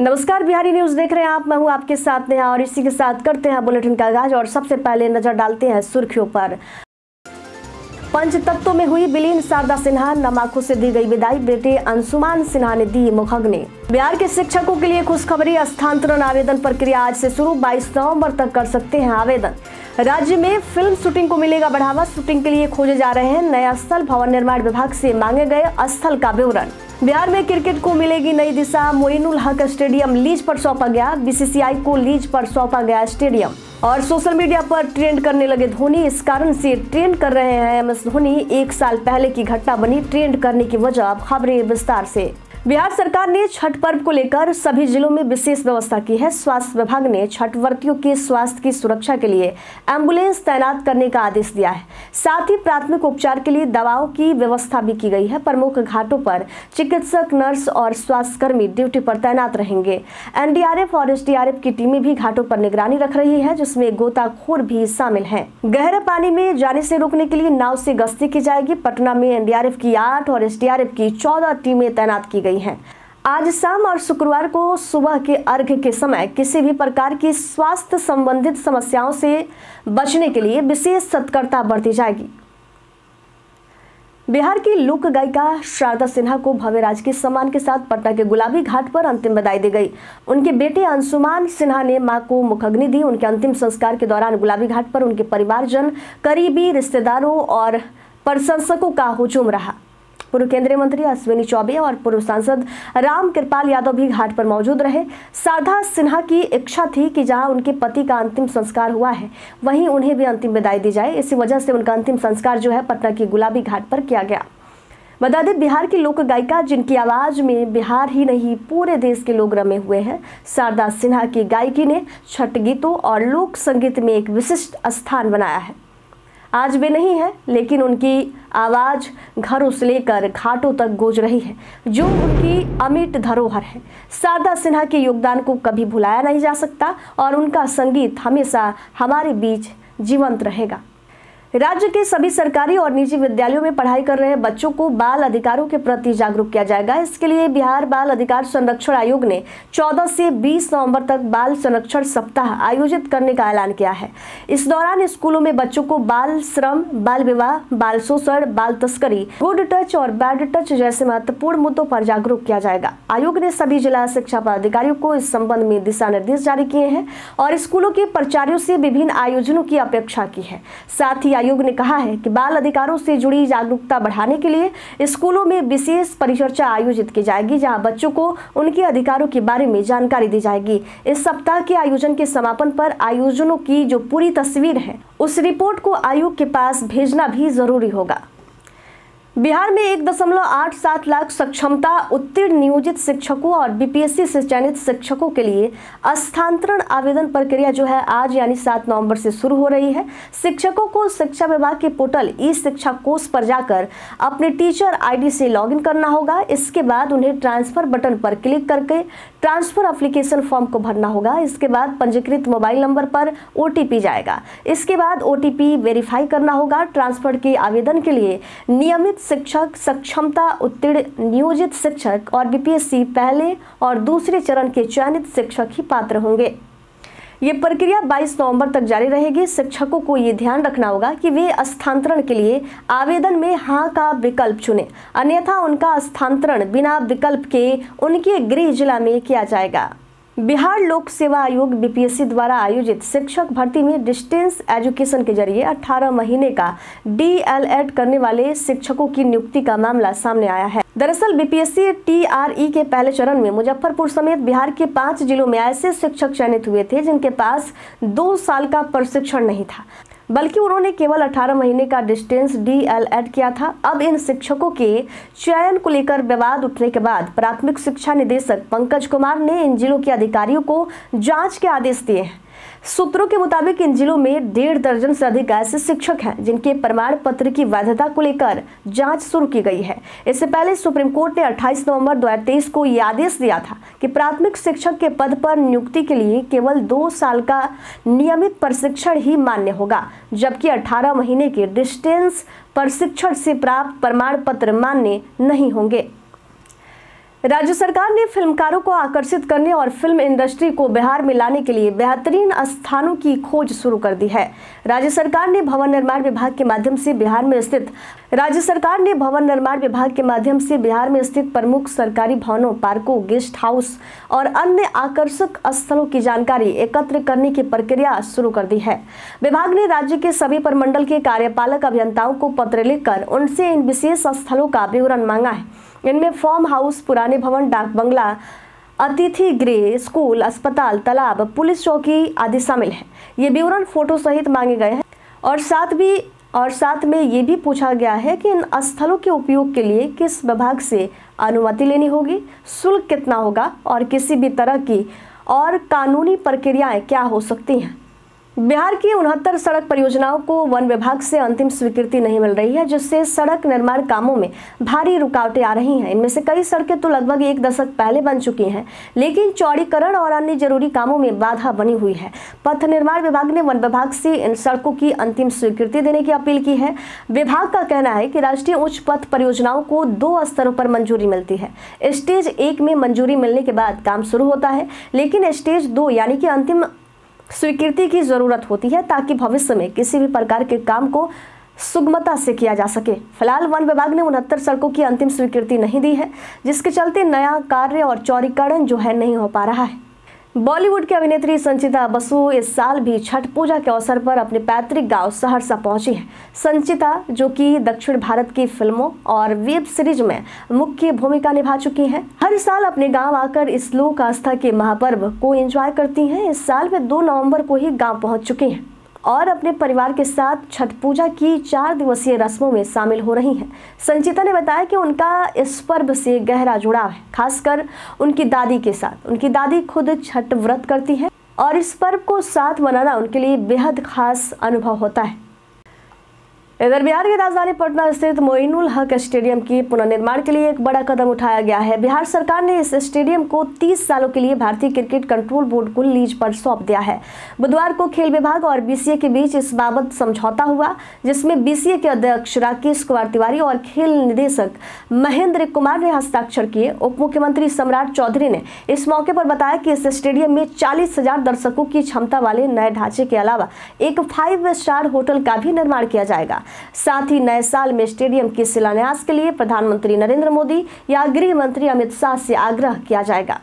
नमस्कार, बिहारी न्यूज़ देख रहे हैं आप। मैं हूँ आपके साथ नेहा और इसी के साथ करते हैं बुलेटिन का आगाज़ और सबसे पहले नज़र डालते हैं सुर्खियों पर। पंच तत्वों में हुई विलीन शारदा सिन्हा, नमाखों से दी गई विदाई, बेटे अंशुमान सिन्हा ने दी मुखग्नि बिहार के शिक्षकों के लिए खुशखबरी, स्थानांतरण आवेदन प्रक्रिया आज से शुरू 22 नवंबर तक कर सकते हैं आवेदन। राज्य में फ़िल्म शूटिंग को मिलेगा बढ़ावा, शूटिंग के लिए खोजे जा रहे हैं नया स्थल, भवन निर्माण विभाग से मांगे गए स्थल का विवरण। बिहार में क्रिकेट को मिलेगी नई दिशा। मोइनुल हक स्टेडियम लीज पर सौंपा गया। बीसीसीआई को लीज पर सौंपा गया स्टेडियम। और सोशल मीडिया पर ट्रेंड करने लगे धोनी। इस कारण से ट्रेंड कर रहे हैं एम एस धोनी। एक साल पहले की घटना बनी। ट्रेंड करने की वजह खबरें विस्तार से। बिहार सरकार ने छठ पर्व को लेकर सभी जिलों में विशेष व्यवस्था की है। स्वास्थ्य विभाग ने छठ व्रतियों के स्वास्थ्य की सुरक्षा के लिए एंबुलेंस तैनात करने का आदेश दिया है। साथ ही प्राथमिक उपचार के लिए दवाओं की व्यवस्था भी की गई है। प्रमुख घाटों पर चिकित्सक, नर्स और स्वास्थ्य कर्मी ड्यूटी पर तैनात रहेंगे। एनडीआरएफ और एसडीआरएफ की टीमें भी घाटों पर निगरानी रख रही है, जिसमें गोताखोर भी शामिल है। गहरे पानी में जाने से रोकने के लिए नाव से गश्ती की जाएगी। पटना में एनडीआरएफ की आठ और एसडीआरएफ की चौदह टीमें तैनात की गई हैं। आज शाम और शुक्रवार को सुबह के अर्घ के समय किसी भी प्रकार की स्वास्थ्य संबंधित समस्याओं से बचने के लिए विशेष सतर्कता बरती जाएगी। बिहार की लोक गायिका शारदा सिन्हा को भव्य राजकीय सम्मान के साथ पटना के गुलाबी घाट पर अंतिम बधाई दी गई। उनके बेटे अंशुमान सिन्हा ने माँ को मुखग्नि दी। उनके अंतिम संस्कार के दौरान गुलाबी घाट पर उनके परिवारजन, करीबी रिश्तेदारों और प्रशंसकों का हुजूम रहा। पूर्व केंद्रीय मंत्री अश्विनी चौबे और पूर्व सांसद राम कृपाल यादव भी घाट पर मौजूद रहे। शारदा सिन्हा की इच्छा थी कि जहाँ उनके पति का अंतिम संस्कार हुआ है, वहीं उन्हें भी अंतिम विदाई दी जाए। इसी वजह से उनका अंतिम संस्कार जो है, पटना की गुलाबी घाट पर किया गया। बता दें, बिहार की लोक गायिका, जिनकी आवाज़ में बिहार ही नहीं, पूरे देश के लोग रमे हुए हैं। शारदा सिन्हा की गायकी ने छठ गीतों और लोक संगीत में एक विशिष्ट स्थान बनाया है। आज वे नहीं है, लेकिन उनकी आवाज़ घरों से लेकर घाटों तक गूंज रही है, जो उनकी अमिट धरोहर है। शारदा सिन्हा के योगदान को कभी भुलाया नहीं जा सकता और उनका संगीत हमेशा हमारे बीच जीवंत रहेगा। राज्य के सभी सरकारी और निजी विद्यालयों में पढ़ाई कर रहे बच्चों को बाल अधिकारों के प्रति जागरूक किया जाएगा। इसके लिए बिहार बाल अधिकार संरक्षण आयोग ने 14 से 20 नवंबर तक बाल संरक्षण सप्ताह आयोजित करने का ऐलान किया है। इस दौरान स्कूलों में बच्चों को बाल श्रम, बाल विवाह, बाल शोषण, बाल तस्करी, गुड टच और बैड टच जैसे महत्वपूर्ण मुद्दों पर जागरूक किया जाएगा। आयोग ने सभी जिला शिक्षा पदाधिकारियों को इस संबंध में दिशा निर्देश जारी किए हैं और स्कूलों के प्राचार्यों से विभिन्न आयोजनों की अपेक्षा की है। साथ ही आयोग ने कहा है कि बाल अधिकारों से जुड़ी जागरूकता बढ़ाने के लिए स्कूलों में विशेष परिचर्चा आयोजित की जाएगी, जहाँ बच्चों को उनके अधिकारों के बारे में जानकारी दी जाएगी। इस सप्ताह के आयोजन के समापन पर आयोजनों की जो पूरी तस्वीर है, उस रिपोर्ट को आयोग के पास भेजना भी ज़रूरी होगा। बिहार में एक दशमलव आठ सात लाख सक्षमता उत्तीर्ण नियोजित शिक्षकों और बीपीएससी से चयनित शिक्षकों के लिए स्थानांतरण आवेदन प्रक्रिया जो है आज यानी सात नवंबर से शुरू हो रही है। शिक्षकों को शिक्षा विभाग के पोर्टल ई शिक्षा कोर्स पर जाकर अपने टीचर आईडी से लॉगिन करना होगा। इसके बाद उन्हें ट्रांसफ़र बटन पर क्लिक करके ट्रांसफ़र अप्लीकेशन फॉर्म को भरना होगा। इसके बाद पंजीकृत मोबाइल नंबर पर ओटीपी जाएगा। इसके बाद ओटीपी वेरीफाई करना होगा। ट्रांसफ़र के आवेदन के लिए नियमित शिक्षक सक्षमता उत्तीर्ण, नियोजित शिक्षक और बीपीएससी पहले और दूसरे चरण के चयनित शिक्षक ही पात्र होंगे। ये प्रक्रिया 22 नवंबर तक जारी रहेगी। शिक्षकों को ये ध्यान रखना होगा कि वे स्थानांतरण के लिए आवेदन में हाँ का विकल्प चुने। अन्यथा उनका स्थानांतरण बिना विकल्प के उनके गृह जिला में किया जाएगा। बिहार लोक सेवा आयोग बीपीएससी द्वारा आयोजित शिक्षक भर्ती में डिस्टेंस एजुकेशन के ज़रिए 18 महीने का डीएलएड करने वाले शिक्षकों की नियुक्ति का मामला सामने आया है। दरअसल बीपीएससी टीआरई के पहले चरण में मुजफ्फरपुर समेत बिहार के पाँच जिलों में ऐसे शिक्षक चयनित हुए थे जिनके पास दो साल का प्रशिक्षण नहीं था। बल्कि उन्होंने केवल 18 महीने का डिस्टेंस डीएलएड किया था। अब इन शिक्षकों के चयन को लेकर विवाद उठने के बाद प्राथमिक शिक्षा निदेशक पंकज कुमार ने इन जिलों के अधिकारियों को जाँच के आदेश दिए हैं। सूत्रों के मुताबिक इन जिलों में डेढ़ दर्जन से अधिक ऐसे शिक्षक हैं जिनके प्रमाण पत्र की वैधता को लेकर जाँच शुरू की गई है। इससे पहले सुप्रीम कोर्ट ने 28 नवंबर 2023 को यह आदेश दिया था कि प्राथमिक शिक्षक के पद पर नियुक्ति के लिए केवल दो साल का नियमित प्रशिक्षण ही मान्य होगा, जबकि 18 महीने के डिस्टेंस प्रशिक्षण से प्राप्त प्रमाण पत्र मान्य नहीं होंगे। राज्य सरकार ने फिल्मकारों को आकर्षित करने और फ़िल्म इंडस्ट्री को बिहार में लाने के लिए बेहतरीन स्थानों की खोज शुरू कर दी है। राज्य सरकार ने भवन निर्माण विभाग के माध्यम से बिहार में स्थित राज्य सरकार ने भवन निर्माण विभाग के माध्यम से बिहार में स्थित प्रमुख सरकारी भवनों, पार्कों, गेस्ट हाउस और अन्य आकर्षक स्थलों की जानकारी एकत्र करने की प्रक्रिया शुरू कर दी है। विभाग ने राज्य के सभी प्रमंडल के कार्यपालक अभियंताओं को पत्र लिखकर उनसे इन विशेष स्थलों का विवरण मांगा है। इनमें फार्म हाउस, पुराने भवन, डाक बंगला, अतिथि गृह, स्कूल, अस्पताल, तालाब, पुलिस चौकी आदि शामिल है। ये विवरण फ़ोटो सहित मांगे गए हैं। और साथ भी, और साथ में ये भी पूछा गया है कि इन स्थलों के उपयोग के लिए किस विभाग से अनुमति लेनी होगी, शुल्क कितना होगा और किसी भी तरह की और कानूनी प्रक्रियाएँ क्या हो सकती हैं। बिहार की उनहत्तर सड़क परियोजनाओं को वन विभाग से अंतिम स्वीकृति नहीं मिल रही है, जिससे सड़क निर्माण कामों में भारी रुकावटें आ रही हैं। इनमें से कई सड़कें तो लगभग एक दशक पहले बन चुकी हैं, लेकिन चौड़ीकरण और अन्य ज़रूरी कामों में बाधा बनी हुई है। पथ निर्माण विभाग ने वन विभाग से इन सड़कों की अंतिम स्वीकृति देने की अपील की है। विभाग का कहना है कि राष्ट्रीय उच्च पथ परियोजनाओं को दो स्तरों पर मंजूरी मिलती है। स्टेज एक में मंजूरी मिलने के बाद काम शुरू होता है, लेकिन स्टेज दो यानी कि अंतिम स्वीकृति की ज़रूरत होती है ताकि भविष्य में किसी भी प्रकार के काम को सुगमता से किया जा सके। फ़िलहाल वन विभाग ने उनहत्तर सड़कों की अंतिम स्वीकृति नहीं दी है, जिसके चलते नया कार्य और चौरीकरण जो है नहीं हो पा रहा है। बॉलीवुड की अभिनेत्री संचिता बसु इस साल भी छठ पूजा के अवसर पर अपने पैतृक गाँव सहरसा पहुँची हैं। संचिता, जो कि दक्षिण भारत की फ़िल्मों और वेब सीरीज़ में मुख्य भूमिका निभा चुकी हैं, हर साल अपने गाँव आकर इस लोक आस्था के महापर्व को एंजॉय करती हैं। इस साल वे 2 नवंबर को ही गाँव पहुँच चुकी हैं। और अपने परिवार के साथ छठ पूजा की चार दिवसीय रस्मों में शामिल हो रही हैं। संचिता ने बताया कि उनका इस पर्व से गहरा जुड़ाव है, खासकर उनकी दादी के साथ। उनकी दादी खुद छठ व्रत करती है और इस पर्व को साथ मनाना उनके लिए बेहद खास अनुभव होता है। इधर बिहार की राजधानी पटना स्थित मोइनुल हक स्टेडियम की पुनर्निर्माण के लिए एक बड़ा कदम उठाया गया है। बिहार सरकार ने इस स्टेडियम को 30 सालों के लिए भारतीय क्रिकेट कंट्रोल बोर्ड को लीज पर सौंप दिया है। बुधवार को खेल विभाग और बीसीए के बीच इस बाबत समझौता हुआ, जिसमें बीसीए के अध्यक्ष राकेश कुमार तिवारी और खेल निदेशक महेंद्र कुमार ने हस्ताक्षर किए। उप मुख्यमंत्री सम्राट चौधरी ने इस मौके पर बताया कि इस स्टेडियम में चालीस दर्शकों की क्षमता वाले नए ढांचे के अलावा एक फाइव स्टार होटल का भी निर्माण किया जाएगा। साथ ही नए साल में स्टेडियम के शिलान्यास के लिए प्रधानमंत्री नरेंद्र मोदी या गृह मंत्री अमित शाह से आग्रह किया जाएगा।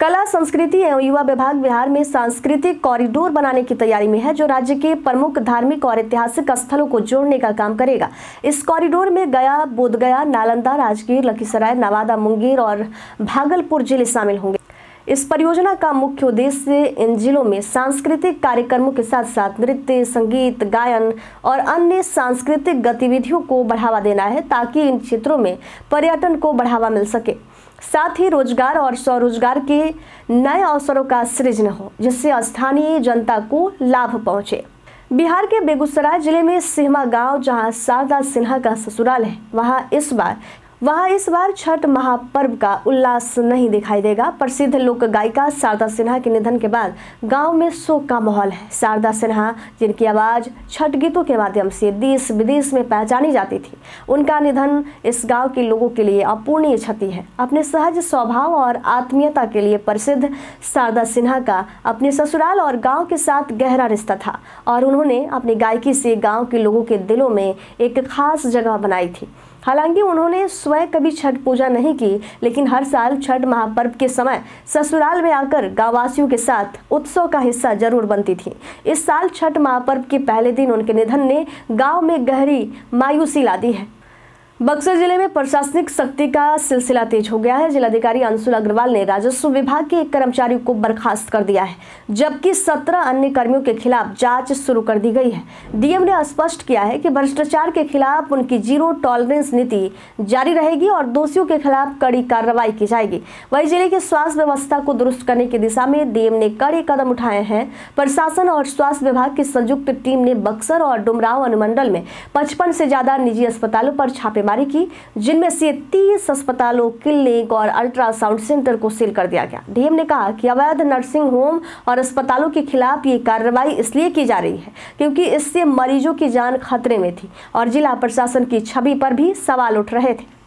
कला, संस्कृति एवं युवा विभाग बिहार में सांस्कृतिक कॉरिडोर बनाने की तैयारी में है, जो राज्य के प्रमुख धार्मिक और ऐतिहासिक स्थलों को जोड़ने का काम करेगा। इस कॉरिडोर में गया, बोधगया, नालंदा, राजगीर, लखीसराय, नवादा, मुंगेर और भागलपुर ज़िले शामिल होंगे। इस परियोजना का मुख्य उद्देश्य इन जिलों में सांस्कृतिक कार्यक्रमों के साथ साथ नृत्य, संगीत, गायन और अन्य सांस्कृतिक गतिविधियों को बढ़ावा देना है ताकि इन क्षेत्रों में पर्यटन को बढ़ावा मिल सके। साथ ही रोज़गार और स्वरोजगार के नए अवसरों का सृजन हो, जिससे स्थानीय जनता को लाभ पहुँचे। बिहार के बेगूसराय ज़िले में सिहमा गाँव, जहाँ शारदा सिन्हा का ससुराल है, वहाँ इस बार वहाँ इस बार छठ महापर्व का उल्लास नहीं दिखाई देगा। प्रसिद्ध लोक गायिका शारदा सिन्हा के निधन के बाद गाँव में शोक का माहौल है। शारदा सिन्हा, जिनकी आवाज़ छठ गीतों के माध्यम से देश विदेश में पहचानी जाती थी, उनका निधन इस गाँव के लोगों के लिए अपूर्णीय क्षति है। अपने सहज स्वभाव और आत्मीयता के लिए प्रसिद्ध शारदा सिन्हा का अपने ससुराल और गाँव के साथ गहरा रिश्ता था और उन्होंने अपनी गायकी से गाँव के लोगों के दिलों में एक खास जगह बनाई थी। हालाँकि उन्होंने स्वयं कभी छठ पूजा नहीं की, लेकिन हर साल छठ महापर्व के समय ससुराल में आकर गांववासियों के साथ उत्सव का हिस्सा ज़रूर बनती थी। इस साल छठ महापर्व के पहले दिन उनके निधन ने गाँव में गहरी मायूसी ला दी है। बक्सर ज़िले में प्रशासनिक शक्ति का सिलसिला तेज हो गया है। जिलाधिकारी अंशुल अग्रवाल ने राजस्व विभाग के एक कर्मचारी को बर्खास्त कर दिया है, जबकि सत्रह अन्य कर्मियों के खिलाफ जाँच शुरू कर दी गई है। डीएम ने स्पष्ट किया है कि भ्रष्टाचार के खिलाफ उनकी ज़ीरो टॉलरेंस नीति जारी रहेगी और दोषियों के खिलाफ कड़ी कार्रवाई की जाएगी। वही ज़िले की स्वास्थ्य व्यवस्था को दुरुस्त करने की दिशा में डीएम ने कड़े कदम उठाए हैं। प्रशासन और स्वास्थ्य विभाग की संयुक्त टीम ने बक्सर और डुमराव अनुमंडल में पचपन से ज़्यादा निजी अस्पतालों पर छापेमारी छापेमारी की, जिनमें से तीस अस्पतालों, क्लिनिक और अल्ट्रासाउंड सेंटर को सील कर दिया गया। डीएम ने कहा कि अवैध नर्सिंग होम और अस्पतालों के खिलाफ ये कार्रवाई इसलिए की जा रही है क्योंकि इससे मरीजों की जान खतरे में थी और जिला प्रशासन की छवि पर भी सवाल उठ रहे थे।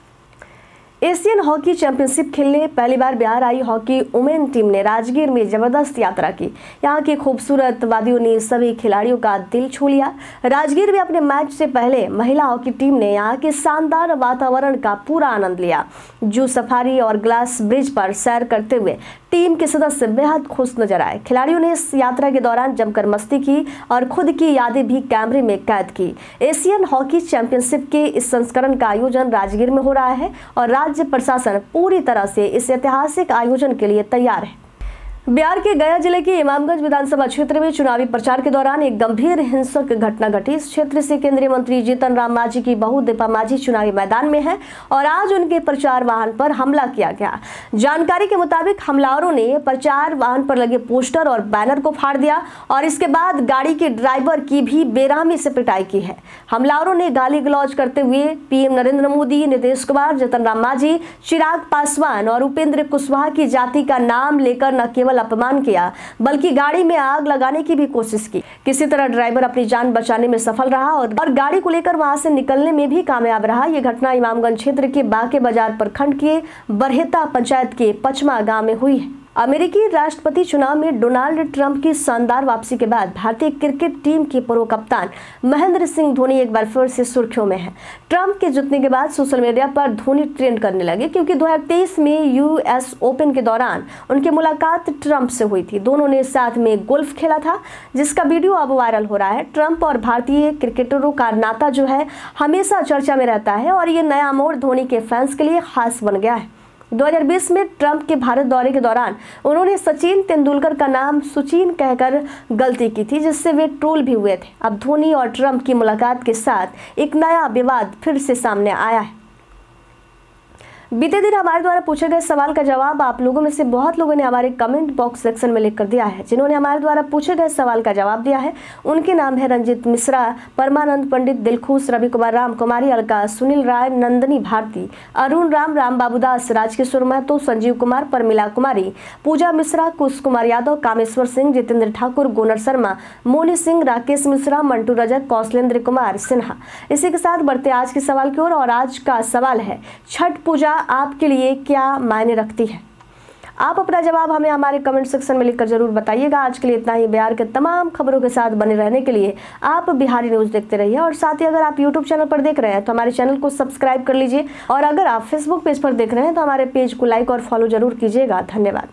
एशियन हॉकी चैंपियनशिप खेलने पहली बार बिहार आई हॉकी वुमेन टीम ने राजगीर में ज़बरदस्त यात्रा की। यहाँ की खूबसूरत वादियों ने सभी खिलाड़ियों का दिल छू लिया। राजगीर में अपने मैच से पहले महिला हॉकी टीम ने यहाँ के शानदार वातावरण का पूरा आनंद लिया। जू सफारी और ग्लास ब्रिज पर सैर करते हुए टीम के सदस्य बेहद खुश नज़र आए। खिलाड़ियों ने इस यात्रा के दौरान जमकर मस्ती की और खुद की यादें भी कैमरे में कैद की। एशियन हॉकी चैंपियनशिप के इस संस्करण का आयोजन राजगीर में हो रहा है और राज्य प्रशासन पूरी तरह से इस ऐतिहासिक आयोजन के लिए तैयार है। बिहार के गया ज़िले के इमामगंज विधानसभा क्षेत्र में चुनावी प्रचार के दौरान एक गंभीर हिंसक घटना घटी। इस क्षेत्र से केंद्रीय मंत्री जीतन राम मांझी की बहू दीपा मांझी चुनावी मैदान में है और आज उनके प्रचार वाहन पर हमला किया गया। जानकारी के मुताबिक हमलावरों ने प्रचार वाहन पर लगे पोस्टर और बैनर को फाड़ दिया और इसके बाद गाड़ी के ड्राइवर की भी बेरामी से पिटाई की है। हमलावरों ने गाली गलौज करते हुए पीएम नरेंद्र मोदी, नीतीश कुमार, जीतन राम मांझी, चिराग पासवान और उपेंद्र कुशवाहा की जाति का नाम लेकर न केवल केवल अपमान किया बल्कि गाड़ी में आग लगाने की भी कोशिश की। किसी तरह ड्राइवर अपनी जान बचाने में सफल रहा और, और गाड़ी को लेकर वहाँ से निकलने में भी कामयाब रहा। यह घटना इमामगंज क्षेत्र के बाके बाज़ार प्रखंड के बरहेता पंचायत के पचमा गाँव में हुई है। अमेरिकी राष्ट्रपति चुनाव में डोनाल्ड ट्रंप की शानदार वापसी के बाद भारतीय क्रिकेट टीम के पूर्व कप्तान महेंद्र सिंह धोनी एक बार फिर से सुर्खियों में हैं। ट्रंप के जीतने के बाद सोशल मीडिया पर धोनी ट्रेंड करने लगे क्योंकि 2023 में यूएस ओपन के दौरान उनकी मुलाकात ट्रंप से हुई थी। दोनों ने साथ में गोल्फ खेला था, जिसका वीडियो अब वायरल हो रहा है। ट्रंप और भारतीय क्रिकेटरों का नाता जो है, हमेशा चर्चा में रहता है और ये नया मोड़ धोनी के फैंस के लिए खास बन गया है। 2020 में ट्रंप के भारत दौरे के दौरान उन्होंने सचिन तेंदुलकर का नाम सुचिन कहकर गलती की थी, जिससे वे ट्रोल भी हुए थे। अब धोनी और ट्रंप की मुलाकात के साथ एक नया विवाद फिर से सामने आया है। बीते दिन हमारे द्वारा पूछे गए सवाल का जवाब आप लोगों में से बहुत लोगों ने हमारे कमेंट बॉक्स सेक्शन में लिखकर दिया है, जिन्होंने हमारे द्वारा पूछे गए सवाल का जवाब दिया है। उनके नाम है रंजित मिश्रा, परमानंद पंडित दिलखुश रवि कुमार राम, कुमारी अलका, सुनील राय, नंदनी भारती, अरुण राम राम बाबूदास, राजकिशोर महतो, संजीव कुमार, परमिला कुमारी, पूजा मिश्रा, कुश कुमार यादव, कामेश्वर सिंह, जितेंद्र ठाकुर, गोनर शर्मा, मोनी सिंह, राकेश मिश्रा, मंटू रजक कौशलेंद्र कुमार सिन्हा। इसी के साथ बढ़ते आज के सवाल की ओर और आज का सवाल है, छठ पूजा आपके लिए क्या मायने रखती है? आप अपना जवाब हमें हमारे कमेंट सेक्शन में लिखकर ज़रूर बताइएगा। आज के लिए इतना ही। बिहार के तमाम खबरों के साथ बने रहने के लिए आप बिहारी न्यूज़ देखते रहिए। और साथ ही अगर आप यूट्यूब चैनल पर देख रहे हैं तो हमारे चैनल को सब्सक्राइब कर लीजिए। और अगर आप फेसबुक पेज पर देख रहे हैं तो हमारे पेज को लाइक और फॉलो ज़रूर कीजिएगा। धन्यवाद।